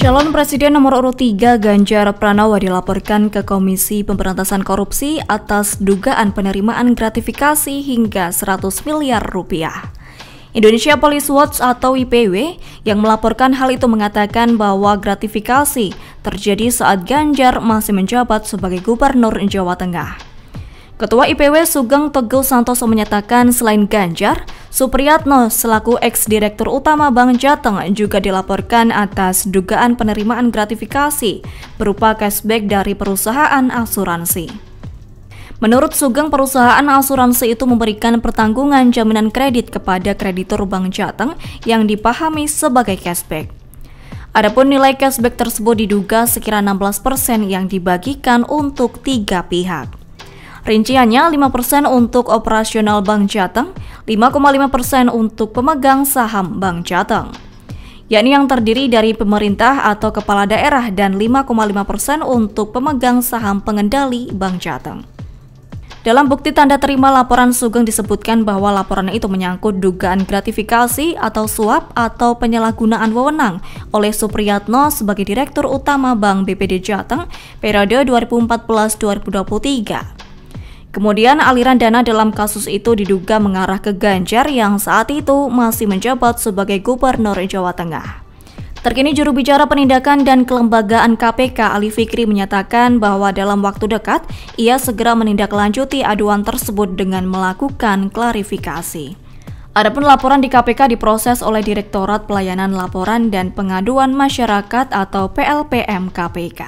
Calon Presiden nomor urut 3 Ganjar Pranowo dilaporkan ke Komisi Pemberantasan Korupsi atas dugaan penerimaan gratifikasi hingga 100 miliar rupiah. Indonesia Police Watch atau IPW yang melaporkan hal itu mengatakan bahwa gratifikasi terjadi saat Ganjar masih menjabat sebagai Gubernur Jawa Tengah. Ketua IPW Sugeng Tegel Santoso menyatakan selain Ganjar, Supriyatno selaku ex-direktur utama Bank Jateng juga dilaporkan atas dugaan penerimaan gratifikasi berupa cashback dari perusahaan asuransi. Menurut Sugeng, perusahaan asuransi itu memberikan pertanggungan jaminan kredit kepada kreditur Bank Jateng yang dipahami sebagai cashback. Adapun nilai cashback tersebut diduga sekira 16% yang dibagikan untuk tiga pihak. Rinciannya 5% untuk operasional Bank Jateng, 5,5% untuk pemegang saham Bank Jateng yakni yang terdiri dari pemerintah atau kepala daerah dan 5,5% untuk pemegang saham pengendali Bank Jateng. Dalam bukti tanda terima laporan Sugeng disebutkan bahwa laporan itu menyangkut dugaan gratifikasi atau suap atau penyalahgunaan wewenang oleh Supriyatno sebagai Direktur Utama Bank BPD Jateng periode 2014-2023. Kemudian aliran dana dalam kasus itu diduga mengarah ke Ganjar yang saat itu masih menjabat sebagai Gubernur Jawa Tengah. Terkini juru bicara penindakan dan kelembagaan KPK Ali Fikri menyatakan bahwa dalam waktu dekat ia segera menindaklanjuti aduan tersebut dengan melakukan klarifikasi. Adapun laporan di KPK diproses oleh Direktorat Pelayanan Laporan dan Pengaduan Masyarakat atau PLPM KPK.